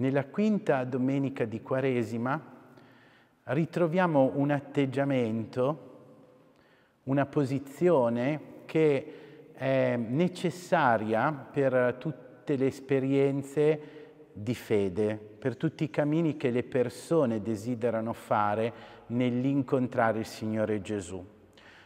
Nella quinta domenica di Quaresima ritroviamo un atteggiamento, una posizione che è necessaria per tutte le esperienze di fede, per tutti i cammini che le persone desiderano fare nell'incontrare il Signore Gesù.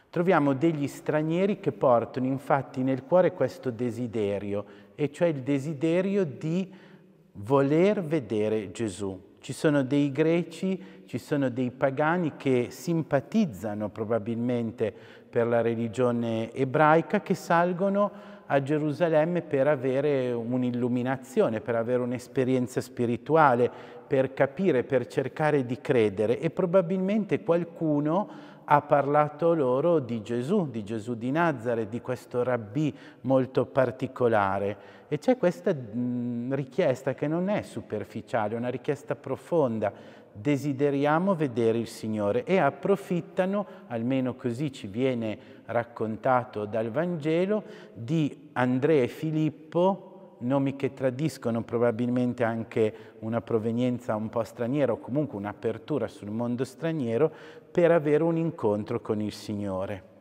Troviamo degli stranieri che portano infatti nel cuore questo desiderio, e cioè il desiderio di voler vedere Gesù. Ci sono dei greci, ci sono dei pagani che simpatizzano probabilmente per la religione ebraica, che salgono a Gerusalemme per avere un'illuminazione, per avere un'esperienza spirituale, per capire, per cercare di credere e probabilmente qualcuno ha parlato loro di Gesù, di Gesù di Nazareth, di questo rabbì molto particolare. E c'è questa mh, richiesta che non è superficiale, è una richiesta profonda. Desideriamo vedere il Signore e approfittano, almeno così ci viene raccontato dal Vangelo, di Andrea e Filippo, nomi che tradiscono probabilmente anche una provenienza un po' straniera o comunque un'apertura sul mondo straniero per avere un incontro con il Signore.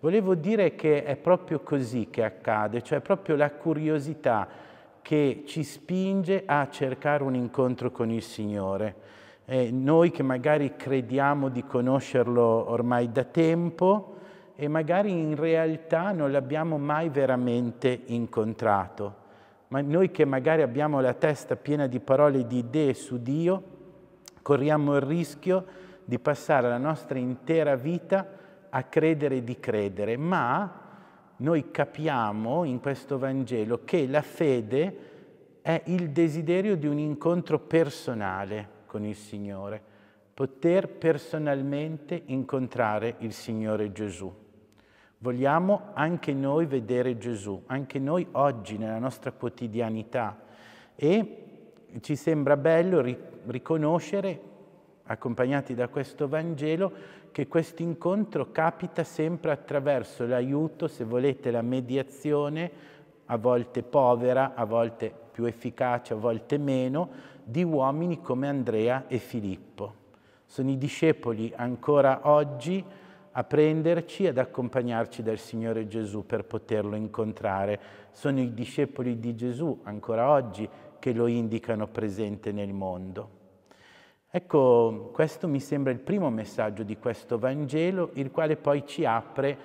Volevo dire che è proprio così che accade, cioè proprio la curiosità che ci spinge a cercare un incontro con il Signore. Eh, noi che magari crediamo di conoscerlo ormai da tempo e magari in realtà non l'abbiamo mai veramente incontrato ma noi che magari abbiamo la testa piena di parole di idee su Dio, corriamo il rischio di passare la nostra intera vita a credere di credere, ma noi capiamo in questo Vangelo che la fede è il desiderio di un incontro personale con il Signore, poter personalmente incontrare il Signore Gesù. Vogliamo anche noi vedere Gesù, anche noi oggi nella nostra quotidianità e ci sembra bello riconoscere, accompagnati da questo Vangelo, che questo incontro capita sempre attraverso l'aiuto, se volete la mediazione, a volte povera, a volte più efficace, a volte meno, di uomini come Andrea e Filippo. Sono i discepoli ancora oggi a prenderci, ad accompagnarci dal Signore Gesù per poterlo incontrare. Sono i discepoli di Gesù ancora oggi che lo indicano presente nel mondo. Ecco, questo mi sembra il primo messaggio di questo Vangelo, il quale poi ci apre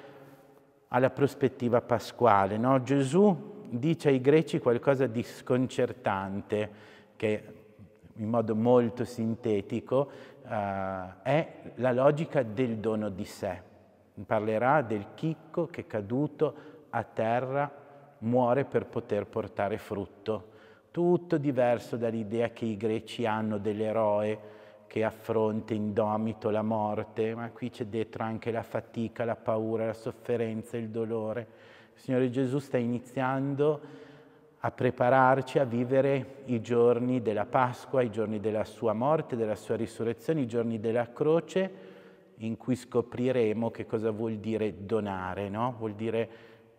alla prospettiva pasquale. No? Gesù dice ai greci qualcosa di sconcertante, che in modo molto sintetico uh, è la logica del dono di sé. Parlerà del chicco che caduto a terra muore per poter portare frutto. Tutto diverso dall'idea che i greci hanno dell'eroe che affronta indomito la morte, ma qui c'è dentro anche la fatica, la paura, la sofferenza, il dolore. Il Signore Gesù sta iniziando a prepararci a vivere i giorni della Pasqua, i giorni della sua morte, della sua risurrezione, i giorni della croce, in cui scopriremo che cosa vuol dire donare, no? Vuol dire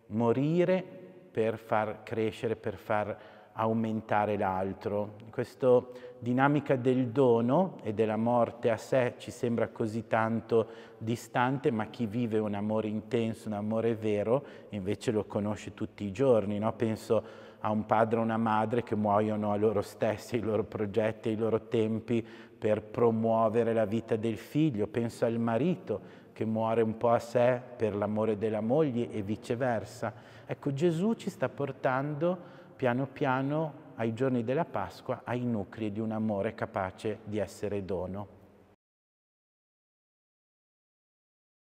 morire per far crescere, per far aumentare l'altro. Questa dinamica del dono e della morte a sé ci sembra così tanto distante, ma chi vive un amore intenso, un amore vero, invece lo conosce tutti i giorni. No? Penso a un padre o una madre che muoiono a loro stessi, ai loro progetti, ai loro tempi per promuovere la vita del figlio. Penso al marito che muore un po' a sé per l'amore della moglie e viceversa. Ecco, Gesù ci sta portando piano piano ai giorni della Pasqua ai nuclei di un amore capace di essere dono.